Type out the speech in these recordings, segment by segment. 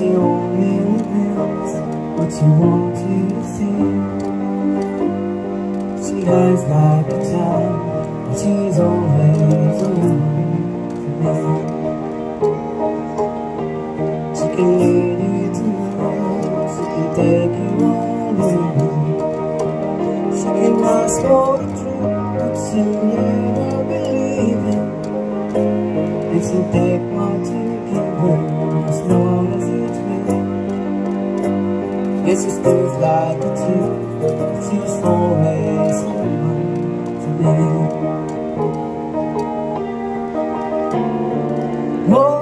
see only with what you want to see. She lies like a child, but she's always alone to me. She can lead you to love, she can take you on all in. She can ask for the truth, but she'll never believe it. And she'll take my time. She speaks like the truth, but she's always to me. Oh,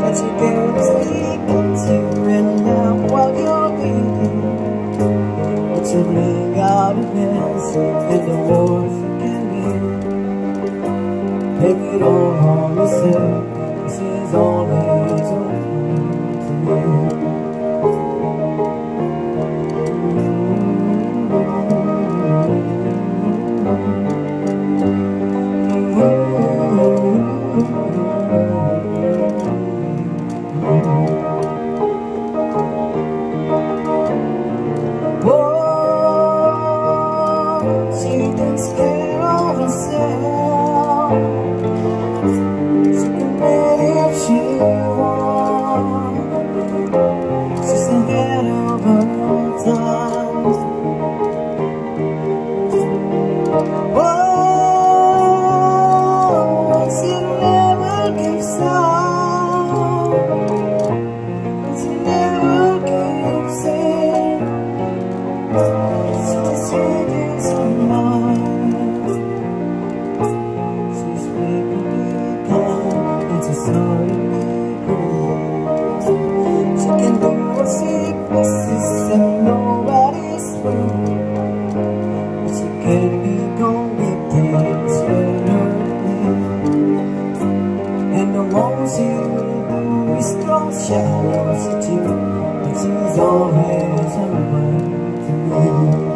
That she can sleep Blame it all on yourself She's always around to me Whoa, she takes Whoa, But she's always around to me.